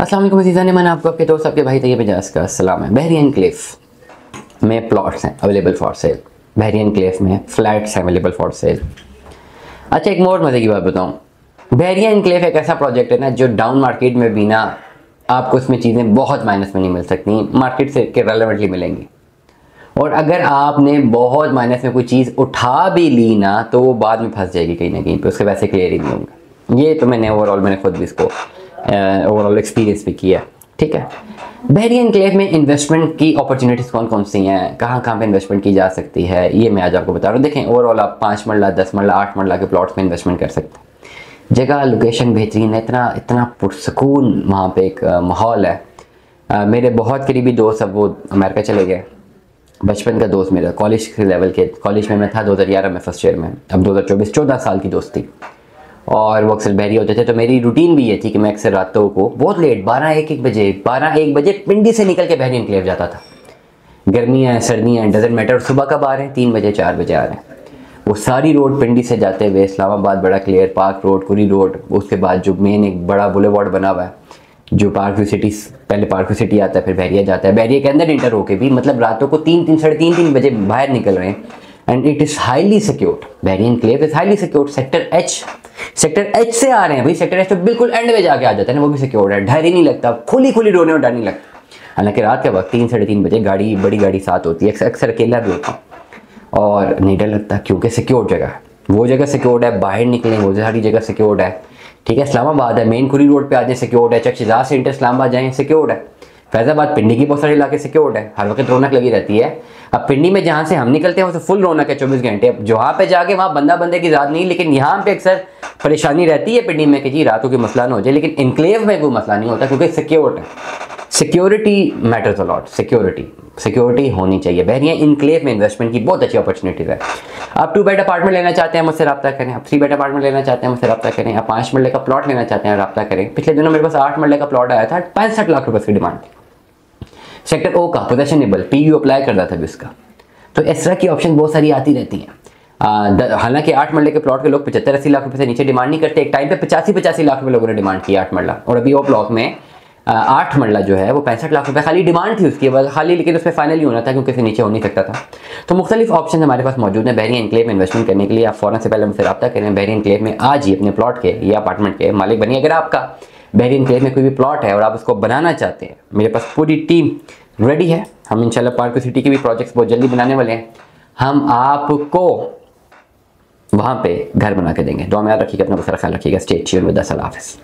वालेकुम अजीज़ा, ने मैंने आपको आपके दोस्त, आपके भाई तैयब इजाज का सलाम है। बहरियन क्लिफ में प्लॉट्स हैं अवेलेबल फॉर सेल बहरियन क्लिफ में फ्लैट्स हैं अवेलेबल फॉर सेल अच्छा एक मोर मज़े की बात बताऊँ। बहरियन क्लिफ एक ऐसा प्रोजेक्ट है ना, जो डाउन मार्केट में भी ना आपको उसमें चीज़ें बहुत माइनस में नहीं मिल सकती। मार्केट से के रेलिवेंटली मिलेंगी। और अगर आपने बहुत माइनस में कोई चीज़ उठा भी ली ना तो वो बाद में फंस जाएगी कहीं ना कहीं पे। उसके वैसे क्लियर ही नहीं होंगे। ये तो मैंने ओवरऑल मैंने खुद भी इसको ओवरऑल एक्सपीरियंस भी किया। ठीक है? बहरियन क्लेव में इन्वेस्टमेंट की अपॉर्चुनिटीज़ कौन कौन सी हैं? कहाँ कहाँ पे इन्वेस्टमेंट की जा सकती है? ये मैं आज आपको बता रहा हूँ। देखें ओवरऑल आप पाँच मरला दस मरला आठ मरला के प्लॉट्स में इन्वेस्टमेंट कर सकते हैं। जगह लोकेशन बेहतरीन है। इतना इतना पुरसकून वहाँ पे एक माहौल है। आ, मेरे बहुत करीबी दोस्त अब वो अमेरिका चले गए। बचपन का दोस्त मेरा कॉलेज के लेवल के कॉलेज में मैं था 2011 में फ़र्स्ट ईयर में। अब 2024 14 साल की दोस्ती और वो अक्सर बहरी होते थे तो मेरी रूटीन भी ये थी कि मैं अक्सर रातों को बहुत लेट बारह एक एक बजे, बारह एक बजे पिंडी से निकल के बहरी इनक्लेव जाता था। गर्मियाँ हैं सर्दियाँ हैं डजेंट मैटर सुबह कब आ रहे हैं? तीन बजे, चार बजे आ रहे हैं। वो सारी रोड पिंडी से जाते हुए, इस्लामाबाद, बड़ा clear park road Kuri road उसके बाद जो मेन एक बड़ा बुलेवार्ड बना हुआ है, जो पार्क सिटी पहले पार्क सिटी आता है, फिर बैरिया जाता है। बैरिया के अंदर इंटर होके भी मतलब रातों को तीन तीन, साढ़े तीन तीन बजे बाहर निकल रहे हैं। And it is highly secured Bahria enclave is highly secured sector H sector H से आ रहे हैं भाई, सेक्टर एच तो बिल्कुल एंड में जाके आ जाते हैं वो भी सिक्योर्ड है, डर ही नहीं लगता खुली खुली रोने और डर नहीं लगता। हालाँकि रात के वक्त तीन, साढ़े तीन बजे गाड़ी, बड़ी गाड़ी साथ होती है अक्सर अकेला भी होता और नहीं डर लगता, क्योंकि सिक्योर्ड जगह है। वो जगह सिक्योर्ड है, बाहर निकलें वो सारी जगह सिक्योर्ड है। ठीक है, इस्लामाबाद है मेन खुरी रोड पे आ जाए सिक्योर्ड है चकशिजा से इंटर इस्लामाबाद जाएँ सिक्योर्ड है। फैज़ाबाद पिंडी की बहुत सारे इलाके सिक्योर्ड है। हर वक्त रौनक लगी रहती है। अब पिंडी में जहाँ से हम निकलते हैं, वहाँ से फुल रौनक है चौबीस घंटे। अब जहाँ पे जाके वहाँ बंदा बंदे की ज़्यादा नहीं, लेकिन यहाँ पे अक्सर परेशानी रहती है पिंडी में कि जी रातों की मसला ना हो जाए, लेकिन इनक्लेव में कोई मसला नहीं होता क्योंकि सिक्योर्ड है। Security matters a lot security security होनी चाहिए। बहरिया इनक्लेव में इन्वेस्टमेंट की बहुत अच्छी अपॉर्चुनिटीज़ है। आप टू बेड अपार्टमेंट लेना चाहते हैं, मुझसे रब्ता करें। आप थ्री बेड अपार्टमेंट लेना चाहते हैं, मुझसे रब्ता करें। आप पाँच मरले का प्लॉट लेना चाहते हैं, रब्ता करें। पिछले दिनों मेरे पास आठ मरले का प्लॉट आया था, पैंसठ लाख रुपये की डिमांड सेक्टर ओ का पोजेशनेबल पी यू अप्लाई कर रहा था इसका तो इस तरह की ऑप्शन बहुत सारी आती रहती हैं। हालाँकि आठ मरले के प्लॉट के लोग पचहत्तर अस्सी लाख रुपए से नीचे डिमांड नहीं करते, एक टाइम पे पचासी पचासी लाख रुपए लोगों ने डिमांड की आठ मरला। और अभी वो ब्लॉक में आठ मरला जो है, वो पैंसठ लाख रुपए, खाली डिमांड थी उसकी खाली, लेकिन उसमें फाइनली होना था, क्योंकि नीचे हो नहीं सकता था। तो मुख्तलिफ़ ऑप्शन हमारे पास मौजूद है बहरी एनक्लेव में इन्वेस्टमेंट करने के लिए। आप फ़ौरन से पहले हमसे रब्ता करें बहरी एनक्लेव में आज ही अपने प्लॉट के, या अपार्टमेंट के मालिक बनिए, अगर आपका। बहरी एनक्लेव में कोई भी प्लॉट है और आप उसको बनाना चाहते हैं, मेरे पास पूरी टीम रेडी है। हम इंशाल्लाह पार्को सिटी के भी प्रोजेक्ट्स बहुत जल्दी बनाने वाले हैं। हम आपको वहाँ पे घर बना के देंगे। दो में याद रखिएगा, अपना सारा ख्याल रखिएगा। स्टेट विद असल हाफिज़।